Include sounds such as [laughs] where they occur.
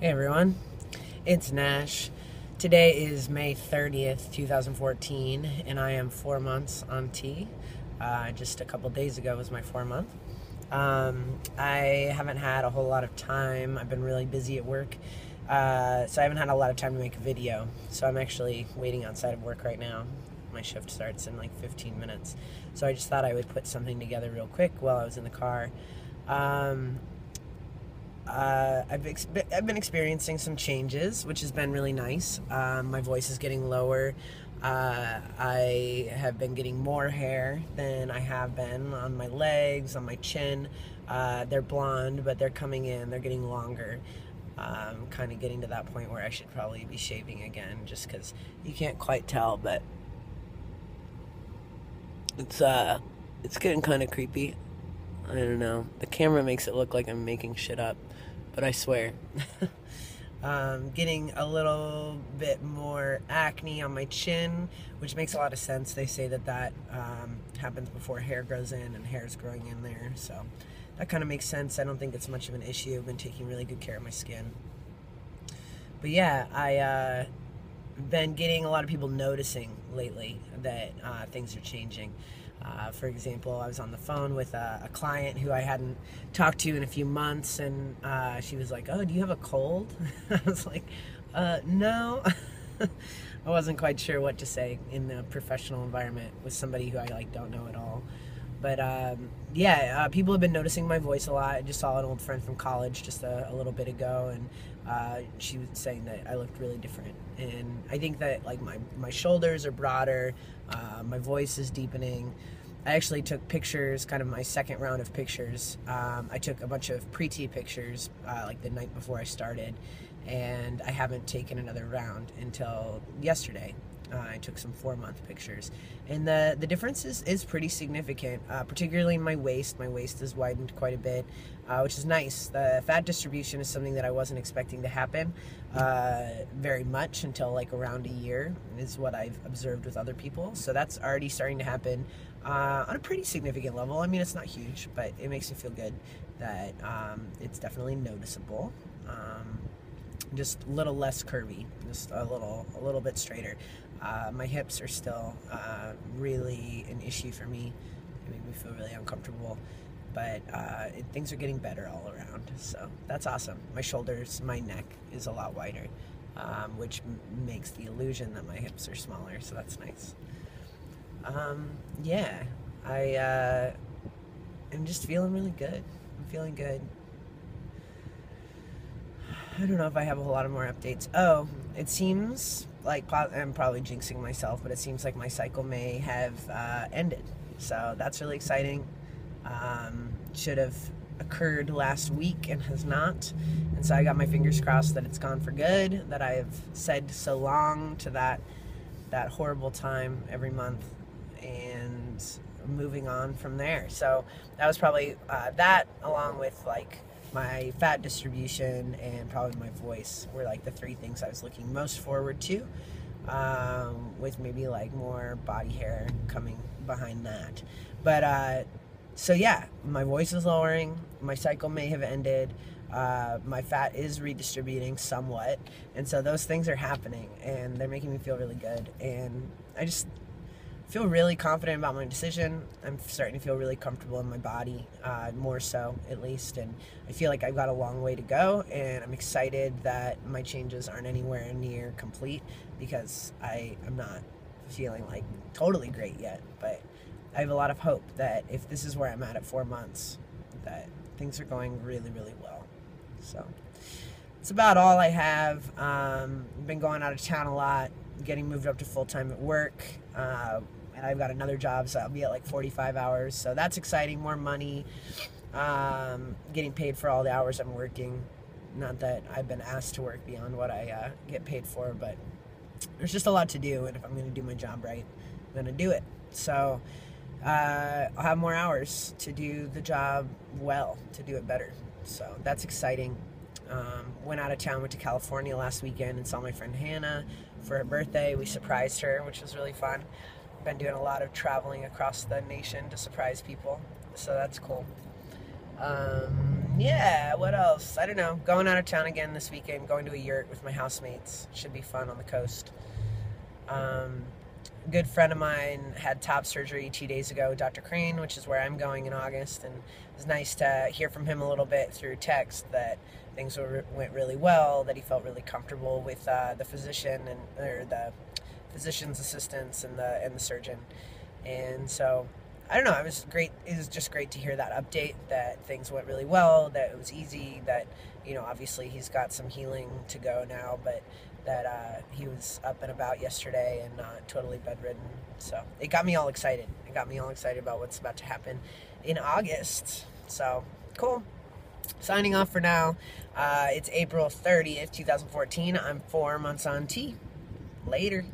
Hey everyone, it's Nash. Today is May 30th, 2014, and I am four months on T. Uh, just a couple days ago was my four month. Um, I haven't had a whole lot of time. I've been really busy at work, uh, so I haven't had a lot of time to make a video. So I'm actually waiting outside of work right now. My shift starts in like 15 minutes. So I just thought I would put something together real quick while I was in the car. Um, uh, I've, ex- I've been experiencing some changes, which has been really nice. Um, my voice is getting lower. Uh, I have been getting more hair than I have been on my legs, on my chin. Uh, they're blonde, but they're coming in, they're getting longer. Um, kind of getting to that point where I should probably be shaving again, just because you can't quite tell, but it's uh, it's getting kind of creepy. I don't know. The camera makes it look like I'm making shit up but I swear. [laughs] um, getting a little bit more acne on my chin, which makes a lot of sense. They say that that um, happens before hair grows in and hair is growing in there. So that kind of makes sense. I don't think it's much of an issue. I've been taking really good care of my skin. But yeah, I uh, been getting a lot of people noticing lately that uh, things are changing. Uh, for example, I was on the phone with a, a, client who I hadn't talked to in a few months, and uh, she was like, "Oh, do you have a cold?" [laughs] I was like, uh, "No." [laughs] I wasn't quite sure what to say in the professional environment with somebody who I like don't know at all. But um, yeah, uh, people have been noticing my voice a lot. I just saw an old friend from college just a, a little bit ago, and uh, she was saying that I looked really different. And I think that like my my shoulders are broader, uh, my voice is deepening. I actually took pictures, kind of my second round of pictures. Um, I took a bunch of pre-T pictures, uh, like the night before I started, and I haven't taken another round until yesterday. Uh, I took some four month pictures, and the the difference is, is pretty significant. Uh, particularly in my waist, my waist has widened quite a bit, uh, which is nice. The fat distribution is something that I wasn't expecting to happen uh, very much until like around a year is what I've observed with other people. So that's already starting to happen uh, on a pretty significant level. I mean, it's not huge, but it makes me feel good that um, it's definitely noticeable. Um, just a little less curvy, just a little a little bit straighter. Uh, my hips are still uh, really an issue for me. They make me feel really uncomfortable, but uh, things are getting better all around. So that's awesome. My shoulders, my neck is a lot wider, um, which m- makes the illusion that my hips are smaller. So that's nice. Um, yeah, I uh, am just feeling really good. I'm feeling good. I don't know if I have a whole lot of more updates. Oh, it seems like I'm probably jinxing myself, but it seems like my cycle may have uh, ended. So that's really exciting. Um, should have occurred last week and has not. And so I got my fingers crossed that it's gone for good, that I've said so long to that that horrible time every month and moving on from there. So that was probably uh, that along with like my fat distribution and probably my voice were like the three things I was looking most forward to. Um, with maybe like more body hair coming behind that. But uh, so yeah, my voice is lowering. My cycle may have ended. Uh, my fat is redistributing somewhat, and so those things are happening, and they're making me feel really good. And I just feel really confident about my decision. I'm starting to feel really comfortable in my body, uh, more so at least. And I feel like I've got a long way to go. And I'm excited that my changes aren't anywhere near complete because I am not feeling like totally great yet. But I have a lot of hope that if this is where I'm at at four months, that things are going really, really well. So it's about all I have. Um, been going out of town a lot, getting moved up to full time at work. Uh, and I've got another job, so I'll be at like 45 hours. So that's exciting. More money, um, getting paid for all the hours I'm working. Not that I've been asked to work beyond what I uh, get paid for, but there's just a lot to do. And if I'm going to do my job right, I'm going to do it. So uh, I'll have more hours to do the job well, to do it better. So that's exciting. Um, went out of town, went to California last weekend and saw my friend Hannah for her birthday. We surprised her, which was really fun been doing a lot of traveling across the nation to surprise people, so that's cool. Um, yeah, what else? I don't know. Going out of town again this weekend, going to a yurt with my housemates. Should be fun on the coast. Um, a good friend of mine had top surgery two days ago, Dr. Crane, which is where I'm going in August. And it was nice to hear from him a little bit through text that things were, went really well, that he felt really comfortable with uh, the physician and or the physician's assistants and the and the surgeon. And so I don't know. It was great. It was just great to hear that update that things went really well, that it was easy, that you know, obviously he's got some healing to go now, but that uh, he was up and about yesterday and not totally bedridden. So it got me all excited. It got me all excited about what's about to happen in August. So cool. Signing off for now. Uh, it's April 30th, 2014. I'm four months on T. Later.